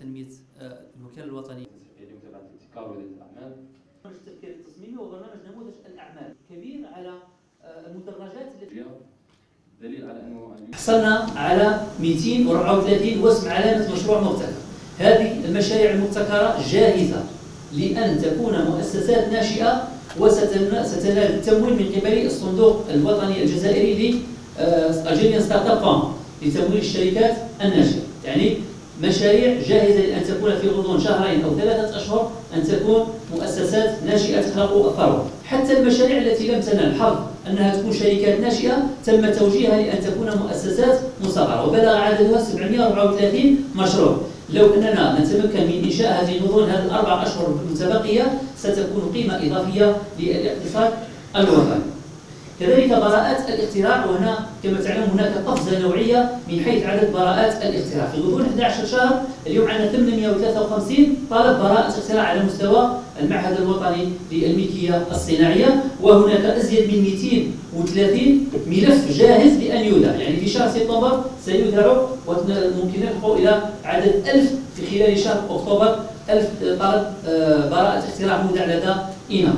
تنميه آه، الوكالة الوطنية. لمتابعه الابتكار واداره الاعمال برنامج التفكير التصميمي وبرنامج نموذج الأعمال كبير على آه، المدرجات التي دليل على أنه حصلنا على 234 واسم علامة مشروع مبتكر هذه المشاريع المبتكرة جاهزة لأن تكون مؤسسات ناشئة وستنال التمويل من قبل الصندوق الوطني الجزائري ل Startup Fund لتمويل الشركات الناشئه يعني مشاريع جاهزة لأن تكون في غضون شهرين أو ثلاثة أشهر أن تكون مؤسسات ناشئة تخلق الثروه حتى المشاريع التي لم تنال الحظ أنها تكون شركات ناشئة تم توجيهها لأن تكون مؤسسات مصغرة. وبلغ عددها 734 مشروع. لو أننا نتمكن من إنشاء هذه النظم هذه الأربع أشهر المتبقية ستكون قيمة إضافية للاقتصاد الوطني كذلك براءات الاختراع وهنا كما تعلم هناك قفزة نوعية من حيث عدد براءات الاختراع في غضون 11 شهر اليوم عندنا 853 طلب براءة اختراع على مستوى المعهد الوطني للملكية الصناعية وهناك أزيد من 230 ملف جاهز لأن يودع. يعني في شهر سبتمبر سيودع وممكن نلحق إلى عدد 1000 في خلال شهر أكتوبر 1000 طلب آه، براءة اختراع مودع لدى إينا